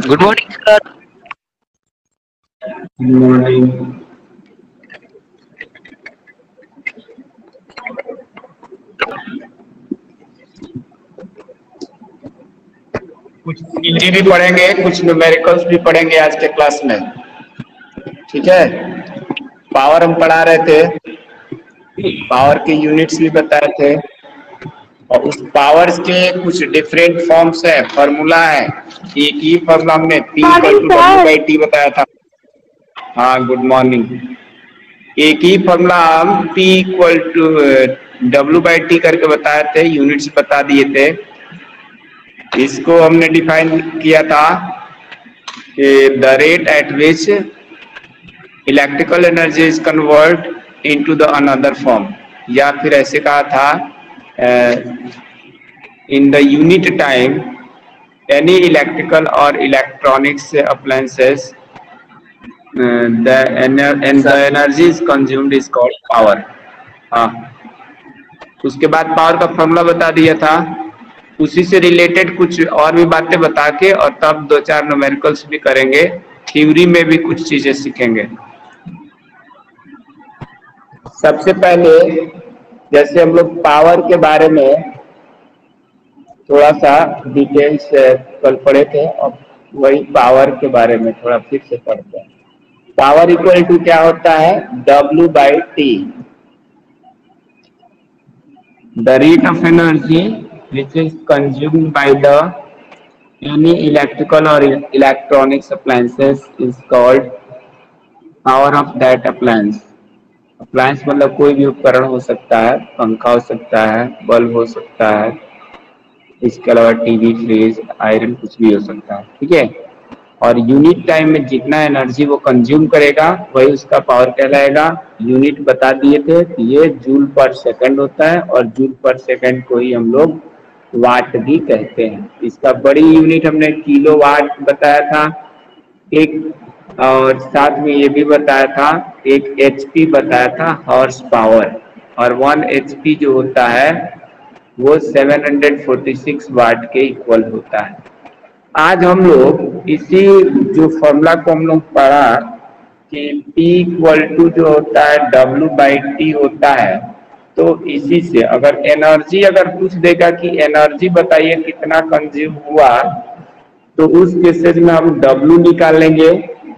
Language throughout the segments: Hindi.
Good morning, sir. Good morning. कुछ सीटी भी पढ़ेंगे कुछ न्यूमेरिकल्स भी पढ़ेंगे आज के क्लास में ठीक है पावर हम पढ़ा रहे थे पावर के यूनिट्स भी बताए थे और उस पावर्स के कुछ डिफरेंट फॉर्म्स है फॉर्मूला है। एक ही फॉर्मूला हमने पी बाई टी बताया था। हाँ गुड मॉर्निंग एक ही फॉर्मूला हम P equal to W by t करके बताए थे यूनिट्स बता दिए थे। इसको हमने डिफाइन किया था कि the rate at which electrical energy is convert into the another form या फिर ऐसे कहा था in the unit time any electrical और electronics appliances the ener and the energy is consumed is called power. हाँ। उसके बाद पावर का फॉर्मूला बता दिया था। उसी से रिलेटेड कुछ और भी बातें बता के और तब दो चार न्यूमेरिकल्स भी करेंगे। थ्योरी में भी कुछ चीज़ें सीखेंगे। सबसे पहले जैसे हम लोग पावर के बारे में थोड़ा सा डिटेल्स कल पढ़े थे और वही पावर के बारे में थोड़ा फिर से पढ़ते हैं। पावर इक्वल टू क्या होता है? W by t the rate of energy which is consumed by the any electrical or electronics appliances is called power of that appliance. Appliance मतलब कोई भी उपकरण हो सकता है, पंखा हो सकता है, बल्ब हो सकता है, इसके अलावा टीवी फ्रिज आयरन कुछ भी हो सकता है, ठीक है? और यूनिट टाइम में जितना एनर्जी वो कंज्यूम करेगा, वही उसका पावर कहलाएगा। यूनिट बता दिए थे कि ये जूल पर सेकंड होता है और जूल पर सेकंड को ही हम लोग वाट भी कहते हैं। इसका बड़ी यूनिट हमने किलो वाट बताया था। एक और साथ में ये भी बताया था, एक एचपी बताया था हॉर्स पावर और वन एच जो होता है, वो 746 वाट के इक्वल होता है। आज हम लोग इसी जो फॉर्मूला को हम लोग पढ़ा, कि P इक्वल टू जो होता है, W बाई टी होता है तो इसी से अगर एनर्जी अगर पूछ देगा कि एनर्जी बताइए कितना कंज्यूम हुआ तो उस केसेज में हम W निकाल लेंगे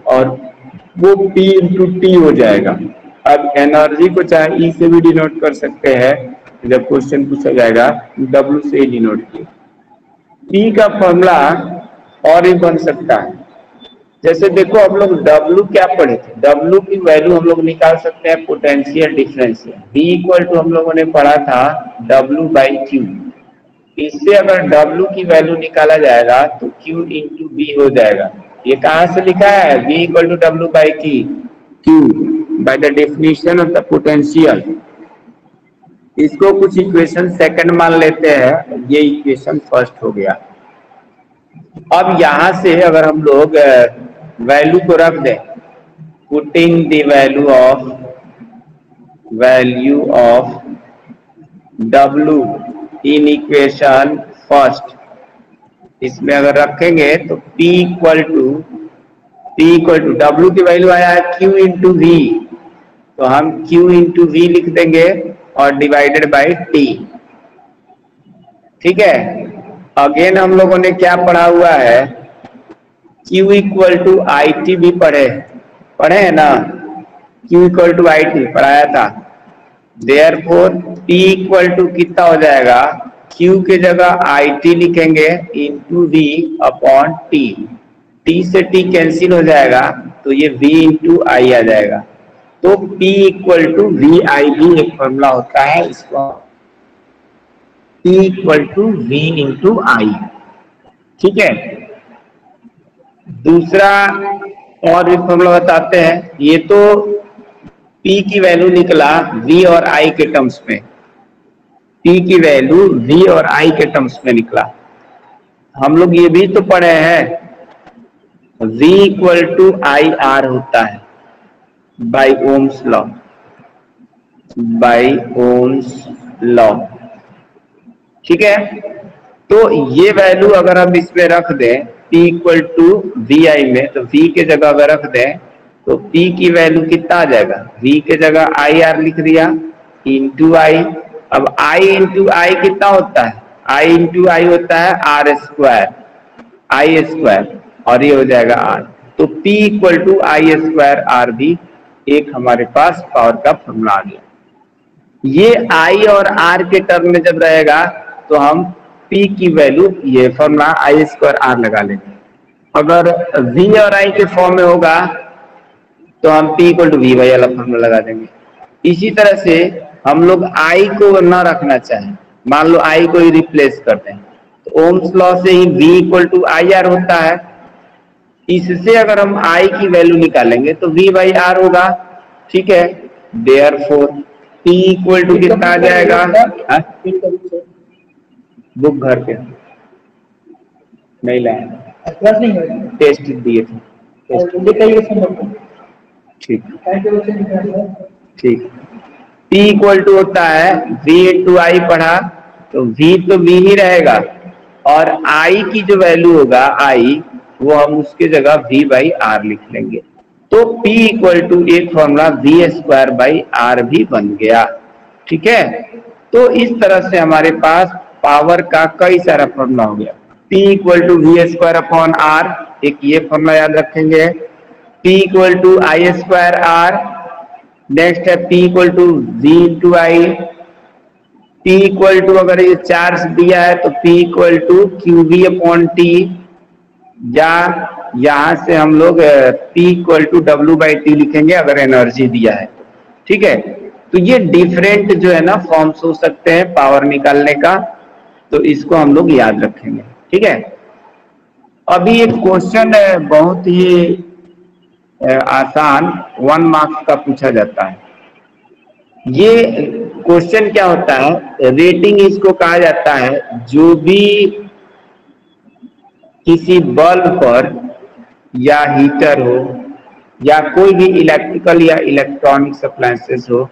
और वो P इंटू टी हो जाएगा। अब एनर्जी को चाहे E से भी डिनोट कर सकते हैं। जब क्वेश्चन पूछा जाएगा, W से ही डिनोट किए P का फॉर्मूला और भी बन सकता है। जैसे देखो, हम लोग W क्या पढ़े थे? W की वैल्यू हम लोग निकाल सकते हैं potential differential B equal to हम लोगों ने पढ़ा था W बाई क्यू इससे अगर W की वैल्यू निकाला जाएगा तो Q इंटू बी हो जाएगा। ये कहाँ से लिखा है? B equal to W by की Q by the definition of the potential इसको कुछ इक्वेशन सेकंड मान लेते हैं। ये इक्वेशन फ़र्स्ट हो गया। अब यहाँ से अगर हम लोग वैल्यू को रख दें। Putting the value of value of W in equation first इसमें अगर रखेंगे तो P equal to P equal to W की वैल्यू आया है Q इंटू वी तो हम Q इंटू वी लिख देंगे और डिवाइडेड बाई T. ठीक है? अगेन हम लोगों ने क्या पढ़ा हुआ है? Q equal to I t भी पढ़े। पढ़े है ना? Q equal to I t पढ़ाया था। Therefore P equal to कितना हो जाएगा? Q के जगह आई टी लिखेंगे into V upon t t से टी कैंसिल हो जाएगा तो ये V इंटू आई आ जाएगा। तो P equal to V I भी एक फॉर्मूला होता है, इसको P equal to V into I ठीक है? दूसरा और भी फॉर्मूला बताते हैं। ये तो P की वैल्यू निकला V और I के टर्म्स में। P की वैल्यू V और I के टर्म्स में निकला। हम लोग ये भी तो पढ़े हैं। V equal to I R होता है। By Ohm's law by Ohm's law ठीक है? तो ये वैल्यू अगर हम इसमें रख दें P equal to V I में तो V के जगह अगर रख दें तो P की वैल्यू कितना आ जाएगा? V के जगह आई आर लिख दिया। इंटू आई अब आई इंटू आई कितना होता है? आई इंटू आई होता है आर स्क्वायर आई स्क्वायर और ये हो जाएगा आर तो P equal to I square R भी एक हमारे पास पावर का फॉर्मूला आ गया। ये आई और आर के टर्म में जब रहेगा तो हम पी की वैल्यू ये फॉर्मूला आई स्क्वायर आर लगा लेंगे। अगर वी और आई के फॉर्म में होगा तो हम P equal to V Y वाला फॉर्मूला लगा देंगे। इसी तरह से हम लोग आई को ना रखना चाहें। मान लो आई को ही रिप्लेस करते हैं। तो ओम्स लॉ से ही V equal to I R होता है। इससे अगर हम आई की वैल्यू निकालेंगे तो वी बाई आर होगा। ठीक है? There four P equal to कितना आ जाएगा? हाँ? बुक घर पे। नहीं होगा टेस्ट दिए थे। ठीक। ठीक। P इक्वल टू होता है V इंटू आई पढ़ा तो V तो V ही रहेगा। और I की जो वैल्यू होगा, I, वो हम उसके जगह V बाई आर लिख लेंगे। तो P इक्वल टू एक formula V square by R भी बन गया। ठीक है? तो इस तरह से हमारे पास पावर का कई सारा फॉर्मूला हो गया। P equal to V square upon R एक ये फॉर्मूला याद रखेंगे। P equal to I square R next है P equal to V into I P equal to अगर ये चार्ज दिया है तो P equal to Q V upon t या यहाँ से हम लोग P equal to W by t लिखेंगे अगर एनर्जी दिया है। ठीक है? तो ये डिफरेंट जो है ना फॉर्म्स हो सकते हैं पावर निकालने का। तो इसको हम लोग याद रखेंगे। ठीक है? अभी एक क्वेश्चन है, बहुत ही आसान वन मार्क्स का पूछा जाता है। ये क्वेश्चन क्या होता है? रेटिंग इसको कहा जाता है, जो भी किसी बल्ब पर या हीटर हो, या कोई भी इलेक्ट्रिकल या इलेक्ट्रॉनिक्स अप्लायंसेस हो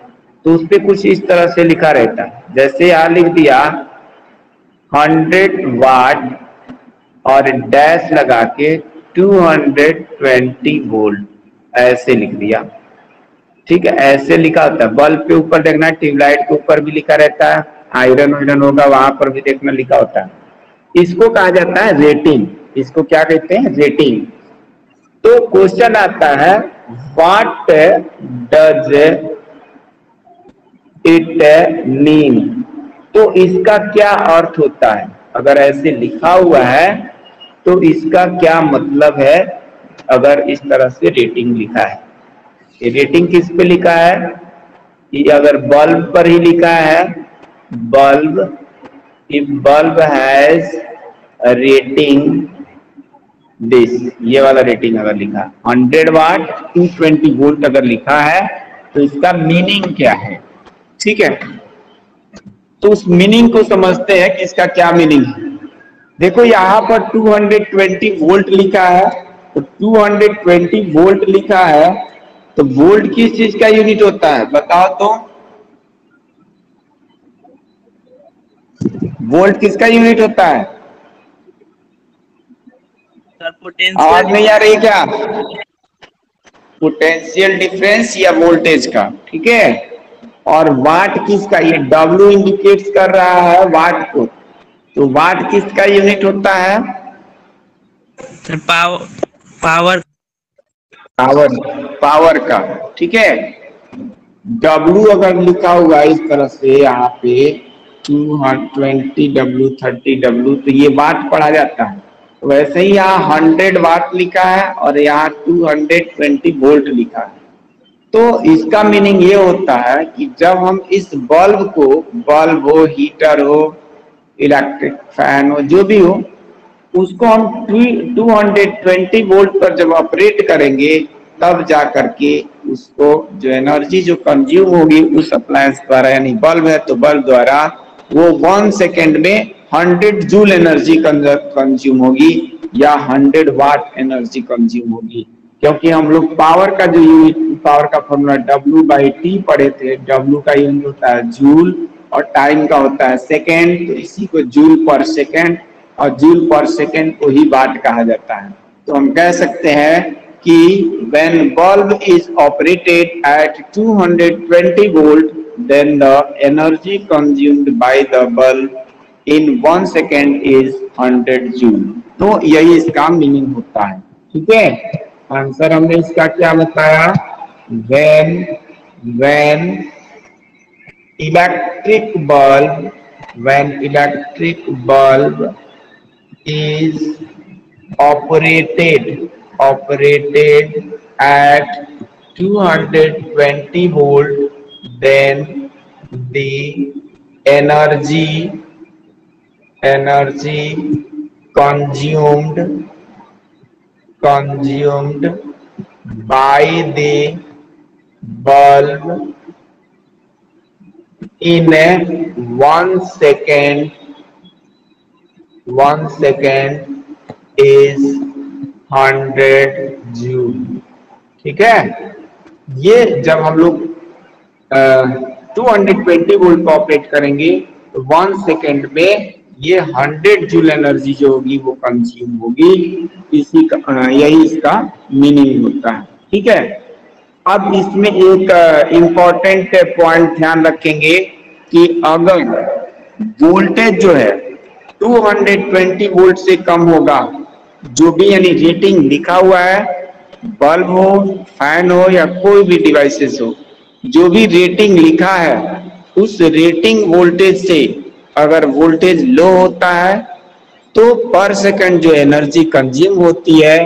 तो उस पर कुछ इस तरह से लिखा रहता है। जैसे यहाँ लिख दिया हंड्रेड वाट और डैश लगा के 220 वोल्ट ऐसे लिख दिया। ठीक है, ऐसे लिखा होता है। बल्ब के ऊपर देखना ट्यूबलाइट के ऊपर भी लिखा रहता है। आयरन वायरन होगा, वहाँ पर भी देखना लिखा होता है। इसको कहा जाता है रेटिंग इसको क्या कहते हैं? रेटिंग तो क्वेश्चन आता है व्हाट डज इट मीन तो इसका क्या अर्थ होता है? अगर ऐसे लिखा हुआ है तो इसका क्या मतलब है? अगर इस तरह से रेटिंग लिखा है। ये रेटिंग किस पे लिखा है? ये अगर बल्ब पर ही लिखा है bulb if bulb has rating this ये वाला रेटिंग अगर लिखा hundred watt two twenty volt अगर लिखा है तो इसका मीनिंग क्या है? ठीक है? तो उस मीनिंग को समझते हैं कि इसका क्या मीनिंग है। देखो यहाँ पर 220 वोल्ट लिखा है। तो 220 वोल्ट लिखा है तो वोल्ट किस चीज़ का यूनिट होता है? बताओ तो। वोल्ट किसका यूनिट होता है? आवाज़ नहीं आ रही क्या? पोटेंशियल डिफरेंस या वोल्टेज का ठीक है? और वाट किसका ये डब्ल्यू इंडिकेट्स कर रहा है वाट को। तो वाट किसका यूनिट होता है? Sir power power power power का, ठीक है? डब्लू अगर लिखा हुआ इस तरह से यहाँ पे two twenty W thirty W तो ये वाट पढ़ा जाता है। तो वैसे ही यहाँ हंड्रेड वाट लिखा है और यहाँ टू हंड्रेड ट्वेंटी वोल्ट लिखा है। तो इसका मीनिंग ये होता है कि जब हम इस बल्ब को बल्ब हो हीटर हो इलेक्ट्रिक फ़ैन हो, जो भी हो उसको हम टू हंड्रेड ट्वेंटी वोल्ट पर जब ऑपरेट करेंगे, तब जा करके उसको जो एनर्जी जो कंज्यूम होगी उस अप्लायंस द्वारा, यानी बल्ब है तो बल्ब द्वारा वो वन सेकेंड में हंड्रेड जूल एनर्जी कंज्यूम होगी या हंड्रेड वाट एनर्जी कंज्यूम होगी। क्योंकि हम लोग पावर का जो यूनिट पावर का फॉर्मूला डब्ल्यू बाई टी पढ़े थे डब्ल्यू का यूनिट होता है जूल और टाइम का होता है सेकेंड तो इसी को जूल पर सेकेंड और जूल पर सेकेंड को ही बाट कहा जाता है। तो हम कह सकते हैं कि when bulb is operated at 220 volt then the energy consumed by the bulb in one second is 100 joule तो यही इसका मीनिंग होता है। ठीक है? आंसर हमने इसका क्या बताया? When when electric bulb when electric bulb is operated operated at 220 volt then the energy energy consumed consumed by the bulb in a one second one second is hundred joule ठीक है? ये जब हम लोग टू हंड्रेड ट्वेंटी वोल्ट पर ऑपरेट करेंगे तो वन सेकेंड में ये हंड्रेड जूल एनर्जी जो होगी, वो कंज्यूम होगी। इसी का यही इसका मीनिंग होता है। ठीक है? अब इसमें एक इम्पोर्टेंट पॉइंट ध्यान रखेंगे कि अगर वोल्टेज जो है 220 वोल्ट से कम होगा। जो भी यानी रेटिंग लिखा हुआ है बल्ब हो फ़ैन हो या कोई भी डिवाइसेस हो, जो भी रेटिंग लिखा है, उस रेटिंग वोल्टेज से अगर वोल्टेज लो होता है तो पर सेकंड जो एनर्जी कंज्यूम होती है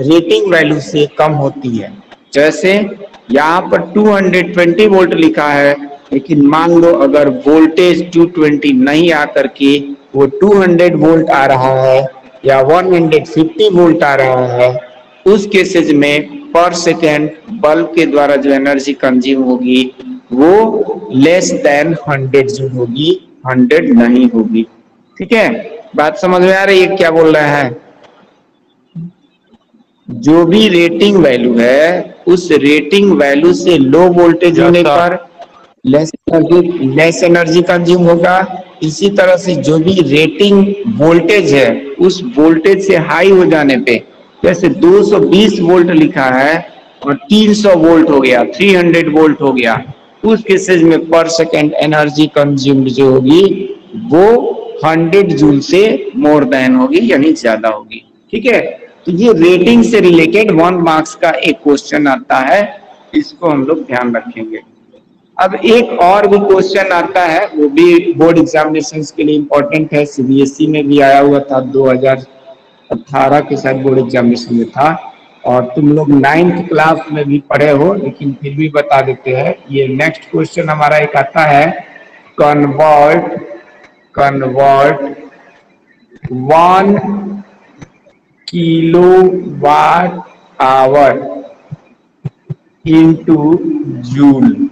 रेटिंग वैल्यू से कम होती है। जैसे यहाँ पर 220 वोल्ट लिखा है, लेकिन मान लो अगर वोल्टेज 220 नहीं आकर के वो 200 वोल्ट आ रहा है या 150 वोल्ट आ रहा है उस केसेज में पर सेकेंड बल्ब के द्वारा जो एनर्जी कंज्यूम होगी वो लेस देन 100 जूल होगी 100 नहीं होगी। ठीक है? बात समझ में आ रही है क्या बोल रहे हैं? जो भी रेटिंग वैल्यू है उस रेटिंग वैल्यू से लो वोल्टेज होने पर less energy less energy consume होगा। इसी तरह से जो भी रेटिंग वोल्टेज है, उस वोल्टेज से हाई हो जाने पे, जैसे 220 वोल्ट लिखा है और 300 वोल्ट हो गया 300 वोल्ट हो गया, उस केसेज में पर सेकेंड एनर्जी कंज्यूम्ड जो होगी, वो 100 जूल से मोर देन होगी, यानी ज़्यादा होगी। ठीक है? तो ये रेटिंग से रिलेटेड वन मार्क्स का एक क्वेश्चन आता है, इसको हम लोग ध्यान रखेंगे। अब एक और भी क्वेश्चन आता है, वो भी बोर्ड एग्जामिनेशन के लिए इम्पोर्टेंट है। सीबीएसई में भी आया हुआ था 2018 के साथ बोर्ड एग्जामिनेशन में था। और तुम लोग नाइन्थ क्लास में भी पढ़े हो, लेकिन फिर भी बता देते हैं। ये नेक्स्ट क्वेश्चन हमारा एक आता है convert convert one kilo watt hour into joule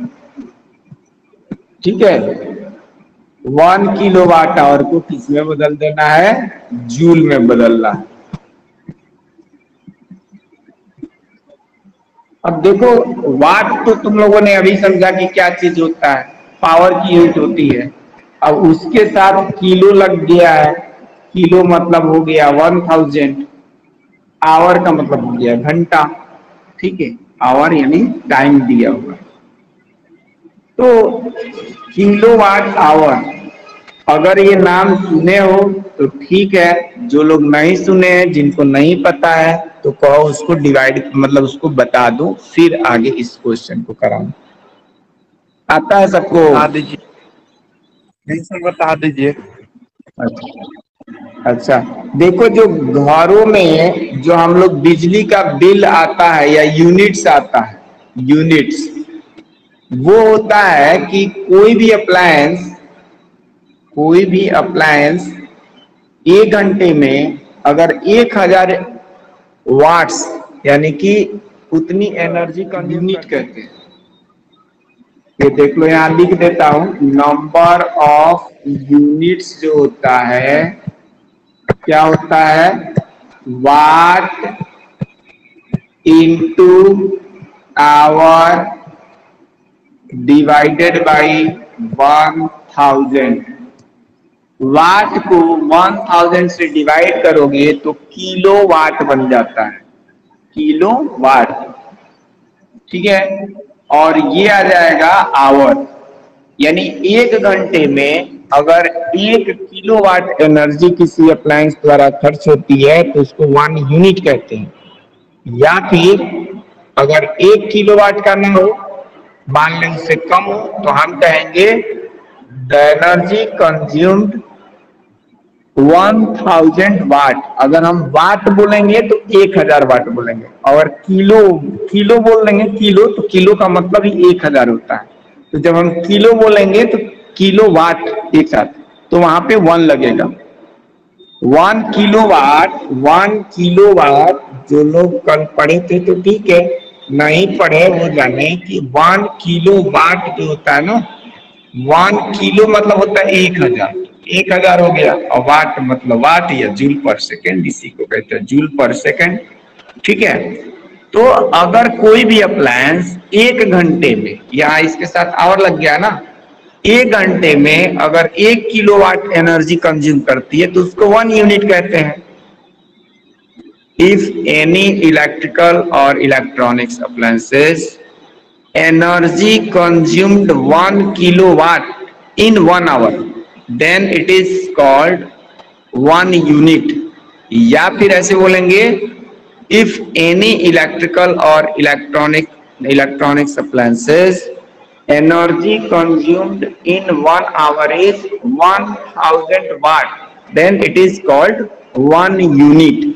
ठीक है? वन किलो वाट आवर को किसमें बदल देना है? जूल में बदलना। है अब देखो, वाट तो तुम लोगों ने अभी समझा कि क्या चीज़ होता है। पावर की यूनिट होती है। अब उसके साथ किलो लग गया है। किलो मतलब हो गया वन थाउज़ेंड। आवर का मतलब हो गया घंटा। ठीक है? आवर यानी टाइम दिया हुआ। तो किलोवाट आवर। अगर ये नाम सुने हो तो ठीक है। जो लोग नहीं सुने हैं जिनको नहीं पता है तो कहो उसको डिवाइड मतलब उसको बता दो फिर आगे इस क्वेश्चन को कराऊं। आता है सबको? बता दीजिए। बता दीजिए। अच्छा। अच्छा। देखो जो घरों में जो हम लोग बिजली का बिल आता है या यूनिट्स आता है यूनिट्स वो होता है कि कोई भी अप्लायंस कोई भी अप्लायंस एक घंटे में अगर एक हज़ार वाट्स यानी कि उतनी एनर्जी का यूनिट कहते हैं। ये देख लो यहाँ लिख देता हूँ नंबर ऑफ़ यूनिट्स जो होता है क्या होता है? Watt into hour divided by one thousand watt को 1000 से डिवाइड करोगे तो किलो वाट बन जाता है। किलो वाट ठीक है? और ये आ जाएगा आवर यानी एक घंटे में अगर एक किलो वाट एनर्जी किसी अप्लायंस द्वारा खर्च होती है तो उसको वन यूनिट कहते हैं। या फिर अगर एक किलोवाट का ना हो लें उससे कम हो तो हम कहेंगे द एनर्जी कंज्यूम्ड 1000 वाट अगर हम वाट बोलेंगे तो 1000 वाट बोलेंगे। और किलो किलो बोल देंगे किलो तो किलो का मतलब ही 1000 होता है। तो जब हम किलो बोलेंगे तो किलो वाट एक साथ। तो वहाँ पे वन लगेगा। One kilo watt one kilo watt जो लोग कल पढ़े थे तो ठीक है। नहीं पढ़े, वो जाने कि वन किलो वाट जो होता है ना वन किलो मतलब होता है एक हज़ार। एक हज़ार हो गया। और वाट मतलब वाट या जूल पर सेकेंड इसी को कहते हैं जूल पर सेकेंड ठीक है? तो अगर कोई भी अप्लायंस एक घंटे में यहाँ इसके साथ आवर लग गया ना, एक घंटे में अगर एक किलोवाट एनर्जी कंज्यूम करती है तो उसको वन यूनिट कहते हैं। इफ़ एनी इलेक्ट्रिकल और electronics appliances energy consumed one kilowatt in one hour then it is called one unit या फिर ऐसे बोलेंगे if any electrical or electronic electronics appliances energy consumed in one hour is 1000 watt then it is called one unit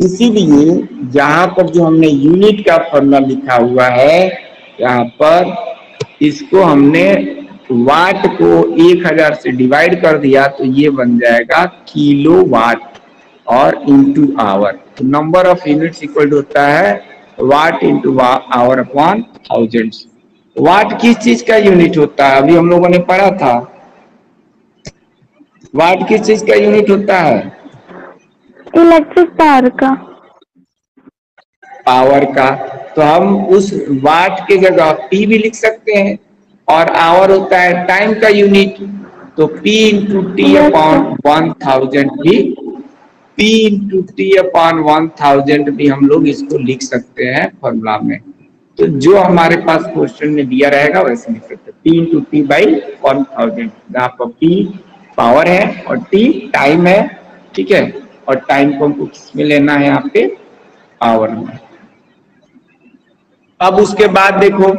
इसीलिए जहाँ पर जो हमने यूनिट का फॉर्मूला लिखा हुआ है, यहाँ पर इसको हमने वाट को 1000 से डिवाइड कर दिया तो ये बन जाएगा किलो वाट और into hour number of units equal होता है watt into hour upon thousand watt किस चीज़ का यूनिट होता है? अभी हम लोगों ने पढ़ा था। वाट किस चीज़ का यूनिट होता है? इलेक्ट्रिक पावर का। पावर का। तो हम उस वाट के जगह पी भी लिख सकते हैं। और आवर होता है टाइम का यूनिट तो P into T upon one thousand भी P into T upon one thousand भी हम लोग इसको लिख सकते हैं फॉर्मूला में। तो जो हमारे पास क्वेश्चन में दिया रहेगा, वैसे लिख सकते हैं। P into T by one thousand पर पी पावर है और टी टाइम है। ठीक है? और टाइम को हमको किसमें लेना है पे पावर में। अब उसके बाद देखो,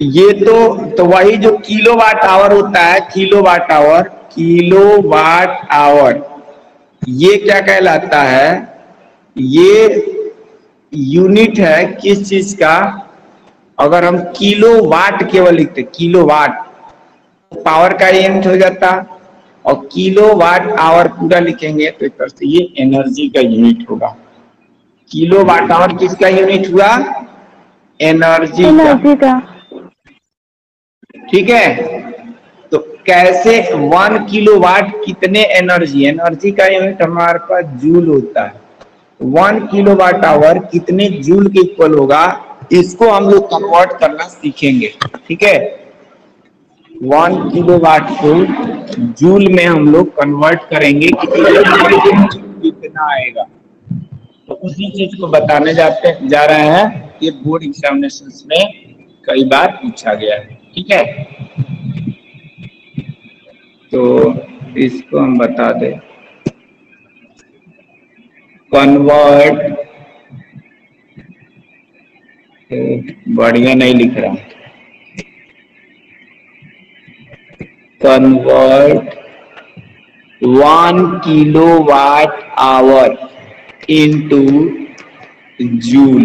ये तो तो वही जो किलो वाट आवर होता है kilo watt hour kilo watt hour ये क्या कहलाता है? ये यूनिट है किस चीज़ का? अगर हम किलो वाट केवल लिखते किलो वाट पावर का यूनिट हो जाता। और किलो वाट आवर पूरा लिखेंगे तो एक तरह से ये एनर्जी का यूनिट होगा। किलो वाट आवर किसका यूनिट हुआ? एनर्जी एनर्जी का। ठीक है? तो कैसे वन किलो वाट कितने एनर्जी एनर्जी का यूनिट हमारे पास जूल होता है। वन किलो वाट आवर कितने जूल के इक्वल होगा? इसको हम लोग कन्वर्ट करना सीखेंगे। ठीक है? वन किलो वाट को जूल में हम लोग कन्वर्ट करेंगे कि कितना आएगा। तो उसी चीज़ को बताने जाते, जा रहे हैं ये बोर्ड एग्जामिनेशन में कई बार पूछा गया है, ठीक है? तो इसको हम बता दें। कन्वर्ट बढ़िया नहीं लिख रहा। Convert one kilo watt hour into joule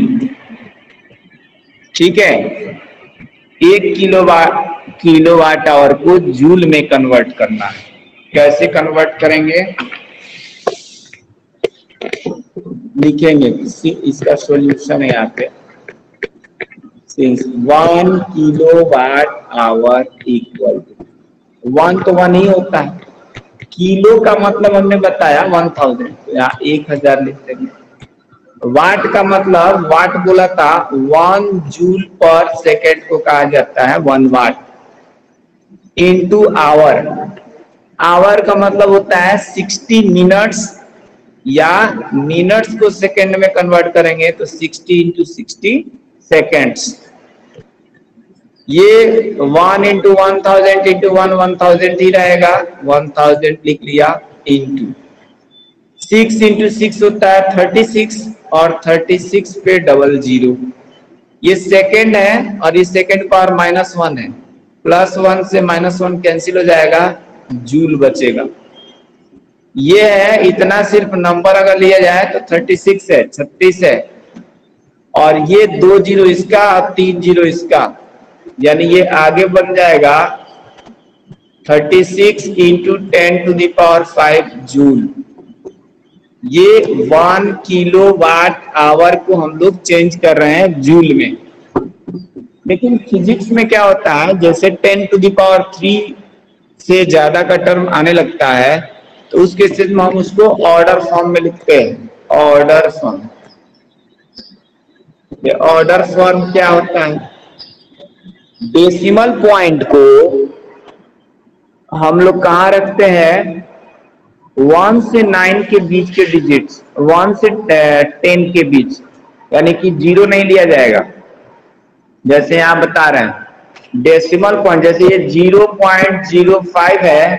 ठीक है? एक kilo watt kilo watt hour को जूल में कन्वर्ट करना है। कैसे कन्वर्ट करेंगे? लिखेंगे। इसका सॉल्यूशन है यहाँ पे। Since one kilo watt hour equal one तो वन ही होता है। किलो का मतलब हमने बताया वन थाउज़ेंड यहाँ एक हज़ार लिखते हैं। वाट का मतलब वाट बोला था वन जूल पर सेकेंड को कहा जाता है one watt into hour hour का मतलब होता है 60 मिनट्स या मिनट्स को सेकेंड में कन्वर्ट करेंगे तो 60 इंटू सिक्सटी सेकेंड्स ये one into one thousand into one one thousand ही रहेगा। वन थाउज़ेंड लिख लिया इंटू सिक्स इंटू सिक्स होता है थर्टी सिक्स और थर्टी सिक्स पे डबल ज़ीरो ये सेकंड है और ये सेकंड पावर माइनस वन है। प्लस वन से माइनस वन कैंसिल हो जाएगा जूल बचेगा। ये है, इतना सिर्फ़ नंबर अगर लिया जाए तो थर्टी सिक्स है, छत्तीस है। और ये दो ज़ीरो इसका और तीन ज़ीरो इसका। यानी ये आगे बन जाएगा thirty six into ten to the power five joule ये वन किलो वाट आवर को हम लोग चेंज कर रहे हैं जूल में। लेकिन फिजिक्स में क्या होता है, जैसे टेन टू दावर थ्री से ज़्यादा का टर्म आने लगता है तो उसके केसेस में हम उसको ऑर्डर फॉर्म में लिखते हैं। ऑर्डर फॉर्म ये ऑर्डर फॉर्म क्या होता है? डेसिमल पॉइंट को हम लोग कहा रखते हैं? वन से नाइन के बीच के डिजिट्स वन से टेन के बीच, यानी कि ज़ीरो नहीं लिया जाएगा। जैसे यहाँ बता रहे हैं डेसिमल पॉइंट जैसे ये ज़ीरो पॉइंट ज़ीरो फाइव है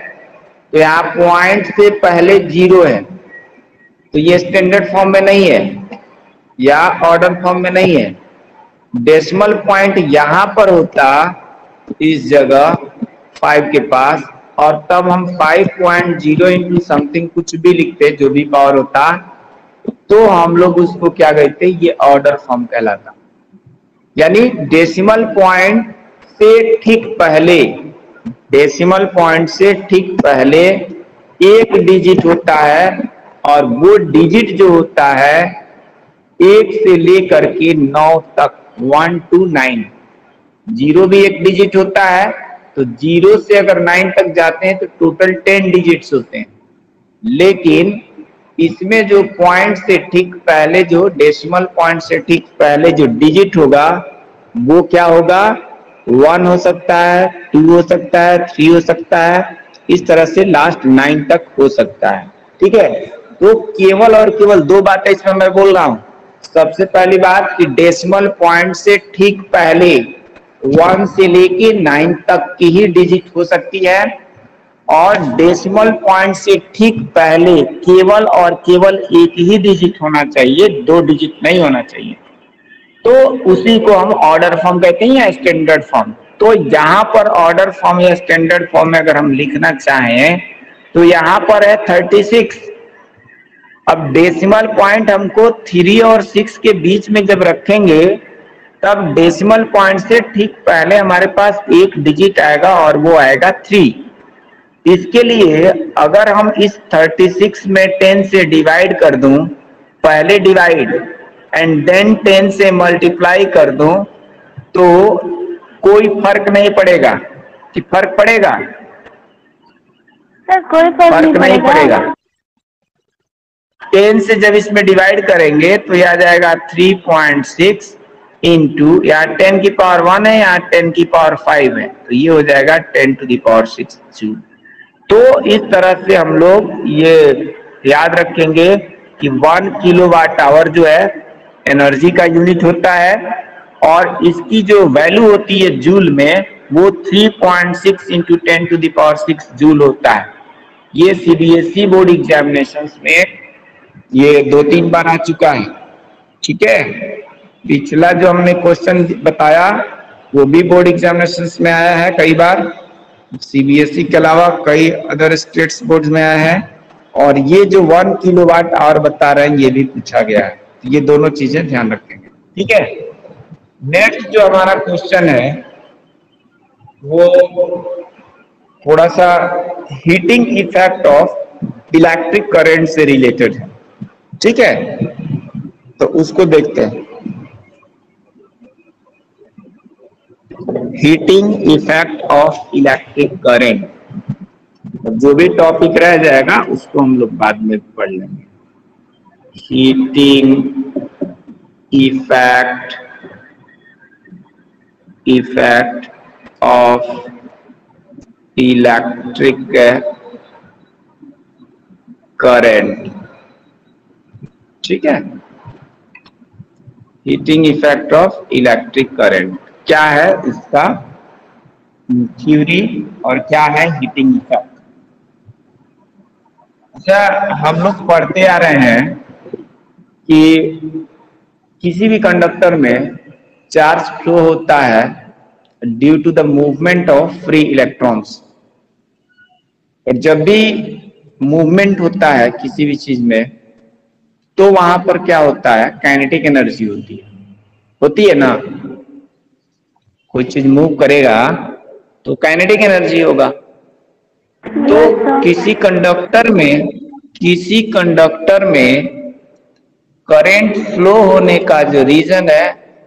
तो यहाँ पॉइंट से पहले ज़ीरो है तो ये स्टैंडर्ड फॉर्म में नहीं है, या ऑर्डर फॉर्म में नहीं है। डेसिमल पॉइंट यहाँ पर होता इस जगह फाइव के पास, और तब हम five point zero into something कुछ भी लिखते, जो भी पावर होता तो हम लोग उसको क्या कहते, ये ऑर्डर फॉर्म कहलाता। यानी डेसिमल पॉइंट से ठीक पहले डेसिमल पॉइंट से ठीक पहले एक डिजिट होता है, और वो डिजिट जो होता है, एक से लेकर के नौ तक वन टू नाइन। ज़ीरो भी एक डिजिट होता है तो ज़ीरो से अगर नाइन तक जाते हैं तो टोटल टेन डिजिट्स होते हैं। लेकिन इसमें जो पॉइंट से ठीक पहले जो डेसिमल पॉइंट से ठीक पहले जो डिजिट होगा, वो क्या होगा? वन हो सकता है टू हो सकता है थ्री हो सकता है, इस तरह से लास्ट नाइन तक हो सकता है। ठीक है? तो केवल और केवल दो बातें इसमें मैं बोल रहा हूँ। सबसे पहली बात कि डेसिमल पॉइंट से ठीक पहले वन से लेके नाइन तक की ही डिजिट हो सकती है। और डेसिमल पॉइंट से ठीक पहले केवल और केवल एक ही डिजिट होना चाहिए, दो डिजिट नहीं होना चाहिए। तो उसी को हम ऑर्डर फॉर्म कहते हैं या स्टैंडर्ड फॉर्म तो यहाँ पर ऑर्डर फॉर्म या स्टैंडर्ड फॉर्म में अगर हम लिखना चाहें तो यहाँ पर है थर्टी सिक्स अब डेसिमल पॉइंट हमको थ्री और सिक्स के बीच में जब रखेंगे तब डेसिमल पॉइंट से ठीक पहले हमारे पास एक डिजिट आएगा और वो आएगा थ्री इसके लिए अगर हम इस 36 में 10 से डिवाइड कर दूँ पहले डिवाइड एंड देन 10 से मल्टीप्लाई कर दूँ तो कोई फ़र्क नहीं पड़ेगा। कि फ़र्क पड़ेगा? सर कोई फ़र्क फ़र्क नहीं पड़ेगा। टेन से जब इसमें डिवाइड करेंगे तो यह आ जाएगा थ्री पॉइंट सिक्स इंटू या टेन की पावर वन है या टेन की पावर फाइव है। तो ये हो जाएगा ten to the power six joule तो इस तरह से हम लोग ये याद रखेंगे कि वन किलो वाट आवर जो है एनर्जी का यूनिट होता है, और इसकी जो वैल्यू होती है जूल में, वो 3.6 point six into ten to the power six joule होता है। ये सीबीएसई बोर्ड एग्जामिनेशन में ये दो तीन बार आ चुका है। ठीक है? पिछला जो हमने क्वेश्चन बताया, वो भी बोर्ड एग्जामिनेशन में आया है कई बार। सीबीएसई के अलावा कई अदर स्टेट्स बोर्ड में आया है। और ये जो वन किलो वाट आवर बता रहे हैं, ये भी पूछा गया है। तो ये दोनों चीज़ें ध्यान रखेंगे। ठीक है? नेक्स्ट जो हमारा क्वेश्चन है, वो थोड़ा सा heating effect of electric current से रिलेटेड है। ठीक है? तो उसको देखते हैं। Heating effect of electric current जो भी टॉपिक रह जाएगा, उसको हम लोग बाद में पढ़ लेंगे। Heating effect effect of electric current ठीक है? Heating effect of electric current क्या है इसका थ्योरी और क्या है हीटिंग इफ़ेक्ट अच्छा हम लोग पढ़ते आ रहे हैं कि किसी भी कंडक्टर में चार्ज फ्लो होता है due to the movement of free electrons और जब भी मूवमेंट होता है किसी भी चीज़ में तो वहाँ पर क्या होता है? काइनेटिक एनर्जी होती है। होती है ना? कोई चीज़ मूव करेगा तो काइनेटिक एनर्जी होगा। तो किसी कंडक्टर में, किसी कंडक्टर में करंट फ्लो होने का जो रीजन है,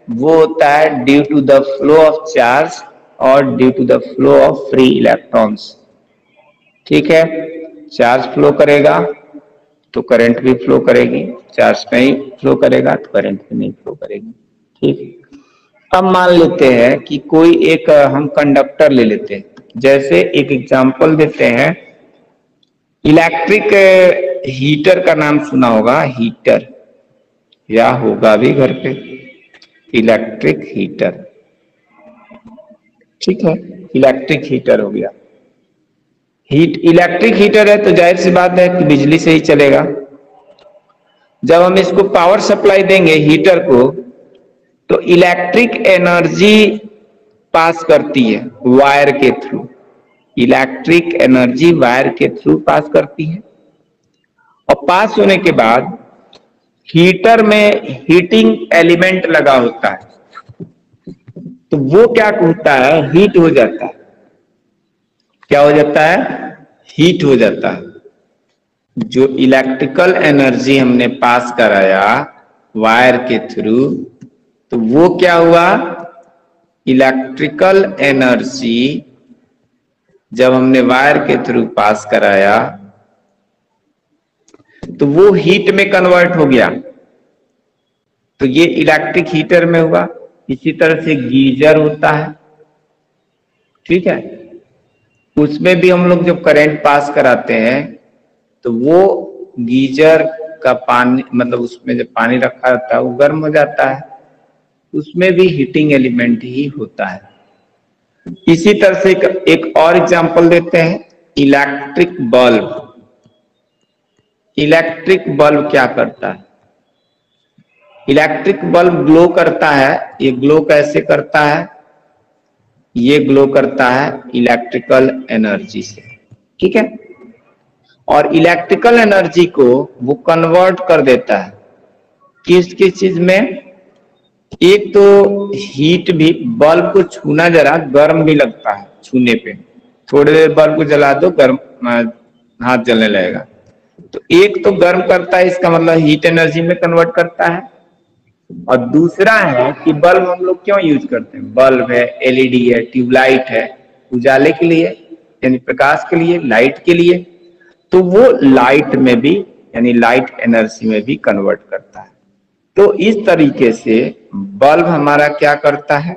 वो होता है due to the flow of charge और due to the flow of free electrons ठीक है? चार्ज फ्लो करेगा तो करंट भी फ्लो करेगी चार्ज नहीं फ्लो करेगा तो करंट भी नहीं फ्लो करेगी। ठीक अब मान लेते हैं कि कोई एक हम कंडक्टर ले लेते हैं। जैसे एक एग्जांपल देते हैं इलेक्ट्रिक हीटर का नाम सुना होगा हीटर या होगा भी घर पे इलेक्ट्रिक हीटर ठीक है? इलेक्ट्रिक हीटर हो गया। हीट इलेक्ट्रिक हीटर है तो ज़ाहिर सी बात है कि बिजली से ही चलेगा। जब हम इसको पावर सप्लाई देंगे हीटर को तो इलेक्ट्रिक एनर्जी पास करती है वायर के थ्रू इलेक्ट्रिक एनर्जी वायर के थ्रू पास करती है। और पास होने के बाद हीटर में हीटिंग एलिमेंट लगा होता है। तो वो क्या होता है? हीट हो जाता है। क्या हो जाता है? हीट हो जाता है। जो इलेक्ट्रिकल एनर्जी हमने पास कराया वायर के थ्रू तो वो क्या हुआ? इलेक्ट्रिकल एनर्जी जब हमने वायर के थ्रू पास कराया तो वो हीट में कन्वर्ट हो गया। तो ये इलेक्ट्रिक हीटर में हुआ। इसी तरह से गीजर होता है। ठीक है? उसमें भी हम लोग जब करंट पास कराते हैं तो वो गीजर का पानी मतलब उसमें जब पानी रखा रहता है वो गर्म हो जाता है। उसमें भी हीटिंग एलिमेंट ही होता है। इसी तरह से एक, एक और एग्जांपल देते हैं इलेक्ट्रिक बल्ब इलेक्ट्रिक बल्ब क्या करता है? इलेक्ट्रिक बल्ब ग्लो करता है ये ग्लो कैसे करता है? ये ग्लो करता है इलेक्ट्रिकल एनर्जी से, ठीक है? और इलेक्ट्रिकल एनर्जी को वो कन्वर्ट कर देता है। किस किस चीज़ में? एक तो हीट भी, बल्ब को छूना जरा, गर्म भी लगता है छूने पे। थोड़ी देर बल्ब को जला दो, गर्म हाथ जलने लगेगा। तो एक तो गर्म करता है, इसका मतलब हीट एनर्जी में कन्वर्ट करता है। और दूसरा है कि बल्ब हम लोग क्यों यूज़ करते हैं? बल्ब है एलईडी है, ट्यूबलाइट है, उजाले के लिए, यानी प्रकाश के लिए, लाइट के लिए तो वो लाइट में भी, यानी लाइट एनर्जी में भी कन्वर्ट करता है। तो इस तरीके से बल्ब हमारा क्या करता है?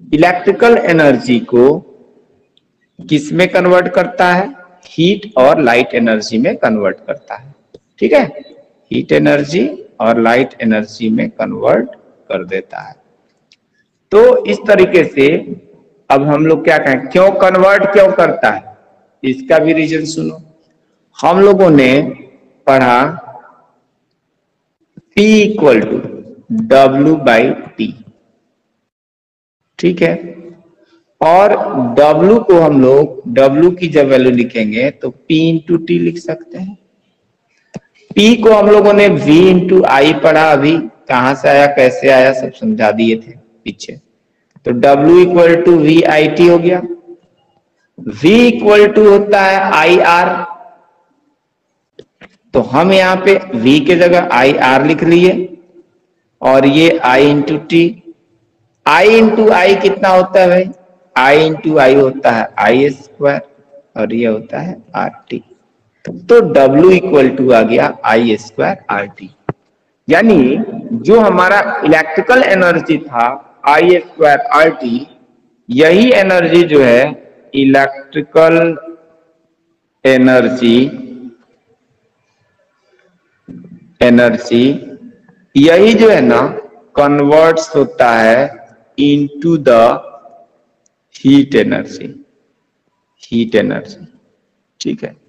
इलेक्ट्रिकल एनर्जी को किसमें कन्वर्ट करता है? हीट और लाइट एनर्जी में कन्वर्ट करता है। ठीक है? हीट एनर्जी और लाइट एनर्जी में कन्वर्ट कर देता है। तो इस तरीके से अब हम लोग क्या कहें, क्यों कन्वर्ट क्यों करता है? इसका भी रीजन सुनो। हम लोगों ने पढ़ा P equal to W by T ठीक है? और W को हम लोग, W की जब वैल्यू लिखेंगे तो P इंटू टी लिख सकते हैं। P को हम लोगों ने V इंटू आई पढ़ा अभी। कहाँ से आया, कैसे आया, सब समझा दिए थे पीछे। तो W equal to V I T हो गया। V इक्वल टू होता है आई आर तो हम यहाँ पे V के जगह आई आर लिख लिए। और ये I into T I into I कितना होता है भाई? आई इंटू आई होता है आई स्क्वायर और ये होता है आर टी तो W इक्वल टू आ गया आई स्क्वायर आर टी यानी जो हमारा इलेक्ट्रिकल एनर्जी था आई स्क्वायर आर टी यही एनर्जी जो है इलेक्ट्रिकल एनर्जी एनर्जी यही जो है ना कन्वर्ट्स होता है into the heat energy heat energy ठीक है?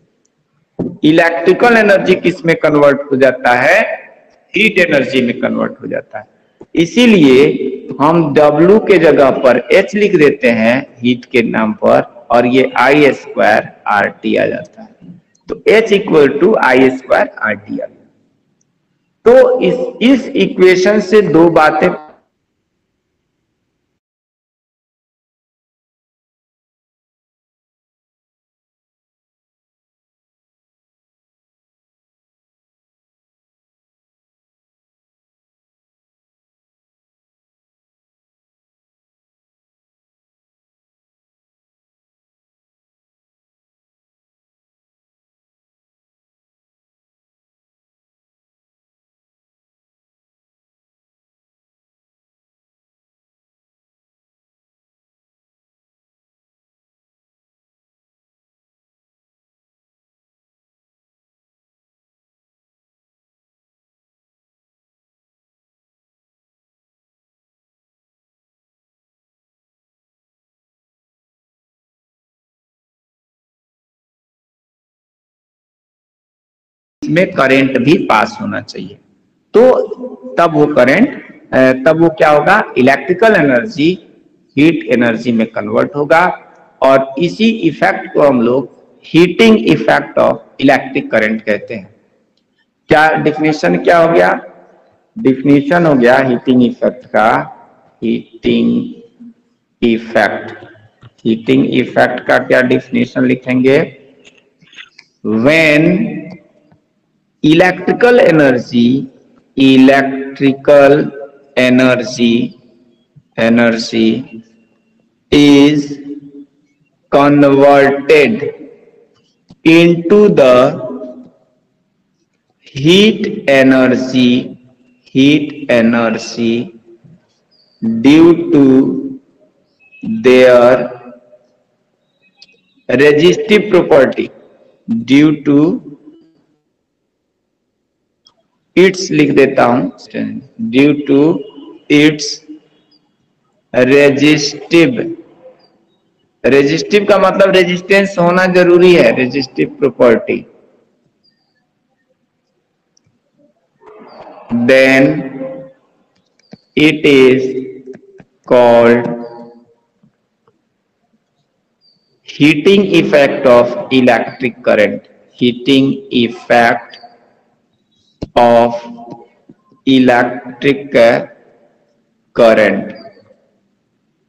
इलेक्ट्रिकल एनर्जी किसमें कन्वर्ट हो जाता है? हीट एनर्जी में कन्वर्ट हो जाता है। इसीलिए हम W के जगह पर H लिख देते हैं, हीट के नाम पर, और ये आई स्क्वायर आर टी आ जाता है। तो H equal to I square R T आ गया। तो इस इस इक्वेशन से दो बातें में करंट भी पास होना चाहिए। तो तब वो करंट तब वो क्या होगा? इलेक्ट्रिकल एनर्जी हीट एनर्जी में कन्वर्ट होगा और इसी इफ़ेक्ट को हम लोग heating effect of electric current कहते हैं। क्या डिफिनेशन क्या हो गया? डिफिनेशन हो गया हीटिंग इफ़ेक्ट का हीटिंग इफ़ेक्ट हीटिंग इफ़ेक्ट का क्या डिफिनेशन लिखेंगे? When electrical energy electrical energy energy is converted into the heat energy heat energy due to their resistive property due to its लिख देता हूँ। Due to its resistive resistive का मतलब रेजिस्टेंस होना ज़रूरी है। Resistive property then it is called heating effect of electric current हीटिंग effect of electric current.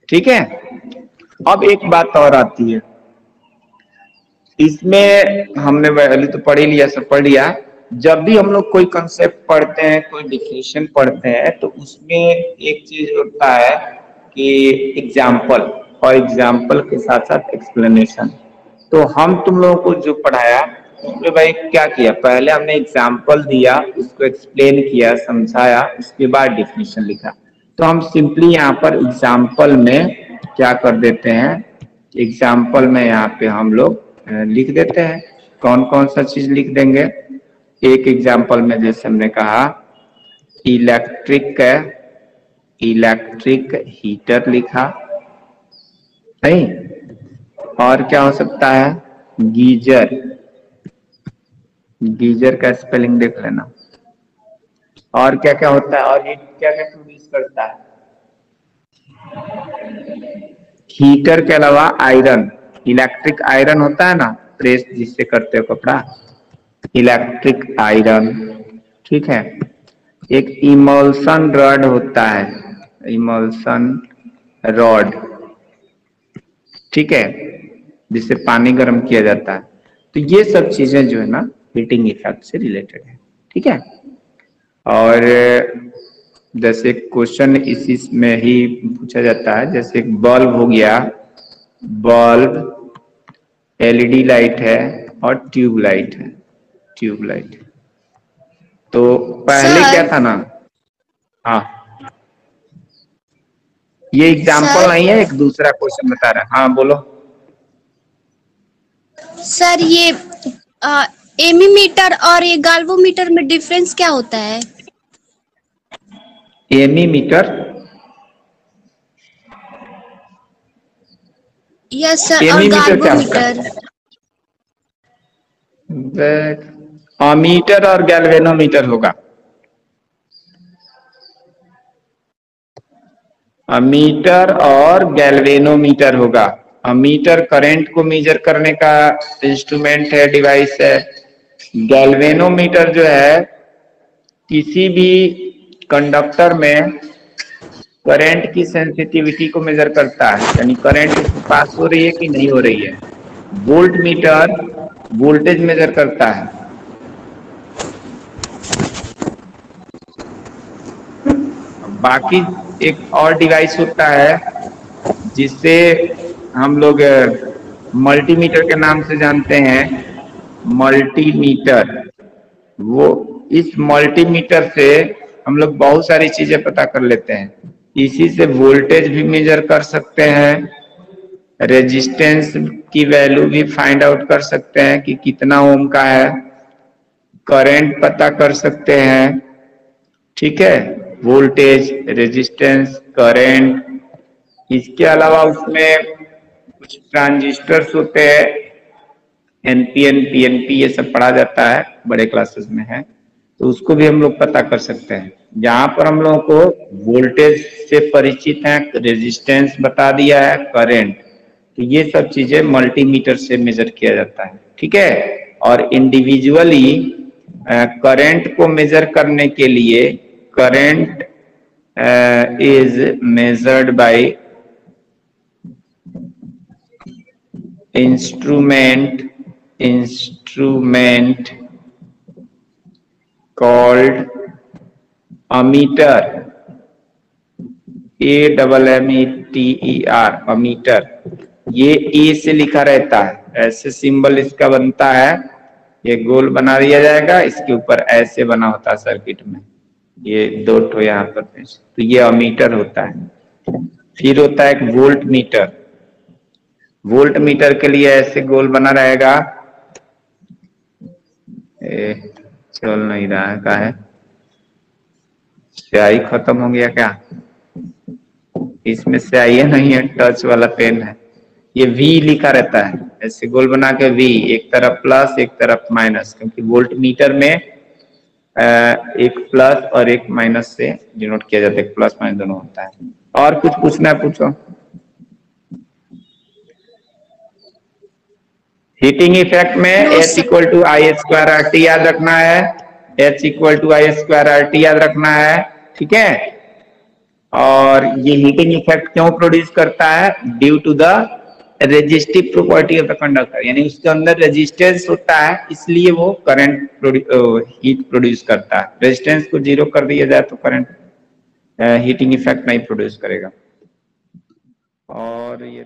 ठीक है? अब एक बात और आती है। इसमें हमने पहले तो पढ़ ही लिया, सब पढ़ लिया। जब भी हम लोग कोई कंसेप्ट पढ़ते हैं, कोई डिफिनेशन पढ़ते हैं तो उसमें एक चीज़ होता है कि एग्ज़ाम्पल और एग्ज़ाम्पल के साथ साथ एक्सप्लेनेशन तो हम तुम लोगों को जो पढ़ाया उसमें भाई क्या किया? पहले हमने एग्ज़ाम्पल दिया, उसको एक्सप्लेन किया, समझाया, उसके बाद डिफिनेशन लिखा। तो हम सिंपली यहाँ पर एग्ज़ाम्पल में क्या कर देते हैं? एग्ज़ाम्पल में यहाँ पे हम लोग लिख देते हैं। कौन कौन सा चीज़ लिख देंगे? एक एग्ज़ाम्पल में जैसे हमने कहा इलेक्ट्रिक इलेक्ट्रिक हीटर लिखा। नहीं और क्या हो सकता है? गीजर। गीजर का स्पेलिंग देख लेना। और क्या क्या होता है? और हीट क्या क्या प्रोड्यूस करता है? हीटर के अलावा आयरन इलेक्ट्रिक आयरन होता है ना प्रेस जिससे करते हो कपड़ा। इलेक्ट्रिक आयरन ठीक है। एक इमोल्सन रॉड होता है। इमोल्सन रॉड ठीक है, जिससे पानी गर्म किया जाता है। तो ये सब चीज़ें जो है ना हीटिंग इफ़ेक्ट से रिलेटेड है ठीक है? और जैसे क्वेश्चन इसी में ही पूछा जाता है जैसे एक बल्ब हो गया बल्ब एलईडी लाइट है और ट्यूब लाइट है ट्यूब लाइट तो पहले Sir. क्या था ना? हाँ। ये एग्ज़ाम्पल नहीं है एक दूसरा क्वेश्चन बता रहा है। हाँ बोलो। सर ये एमीमीटर और ये गाल्वोमीटर में डिफरेंस क्या होता है? एमीमीटर? यस सर और एमीमीटर क्या होता है? गाल्वोमीटर अमीटर और गैल्वेनोमीटर होगा। अमीटर और गैल्वेनोमीटर होगा। अमीटर करंट को मेजर करने का इंस्ट्रूमेंट है डिवाइस है। गैल्वेनोमीटर जो है, किसी भी कंडक्टर में करंट की सेंसिटिविटी को मेजर करता है। यानी करंट पास हो रही है कि नहीं हो रही है। वोल्ट मीटर वोल्टेज मेजर करता है। बाकी एक और डिवाइस होता है जिससे हम लोग मल्टीमीटर के नाम से जानते हैं। मल्टीमीटर वो इस मल्टीमीटर से हम लोग बहुत सारी चीज़ें पता कर लेते हैं। इसी से वोल्टेज भी मेजर कर सकते हैं रेजिस्टेंस की वैल्यू भी फाइंड आउट कर सकते हैं कि कितना ओम का है। करंट पता कर सकते हैं, ठीक है? वोल्टेज रेजिस्टेंस करंट इसके अलावा उसमें कुछ ट्रांजिस्टर्स होते हैं। एनपीएन पीएनपी ये सब पढ़ा जाता है, बड़े क्लासेस में है तो उसको भी हम लोग पता कर सकते हैं। जहाँ पर हम लोगों को वोल्टेज से परिचित है रेजिस्टेंस बता दिया है करंट तो ये सब चीज़ें मल्टीमीटर से मेजर किया जाता है, ठीक है? और इंडिविजुअली करंट को मेजर करने के लिए current is measured measured by instrument called ammeter. A double M E T E R ammeter ये ए से लिखा रहता है। ऐसे सिंबल इसका बनता है। ये गोल बना दिया जाएगा। इसके ऊपर ऐसे बना होता है सर्किट में। ये दो ठो यहाँ पर तो ये अमीटर होता है। फिर होता है एक वोल्ट मीटर वोल्ट मीटर के लिए ऐसे गोल बना रहेगा। ए, चल नहीं रहा है का है? स्याही खत्म हो गया क्या? इसमें स्याही नहीं है टच वाला पेन है। ये वी लिखा रहता है। ऐसे गोल बना के वी एक तरफ़ प्लस एक तरफ़ माइनस क्योंकि वोल्ट मीटर में एक प्लस और एक माइनस से डिनोट किया जाता है। प्लस माइनस दोनों होता है। और कुछ पूछना है पूछो। हीटिंग इफ़ेक्ट में H equal to I square R T याद रखना है। H equal to I square R T याद रखना है ठीक है? और ये हीटिंग इफ़ेक्ट क्यों प्रोड्यूस करता है? Due to the resistive property of the conductor यानी उसके अंदर रेजिस्टेंस होता है इसलिए वो करंट हीट प्रोड्यूस करता है। रेजिस्टेंस को ज़ीरो कर दिया जाए तो करंट हीटिंग इफ़ेक्ट नहीं प्रोड्यूस करेगा। और ये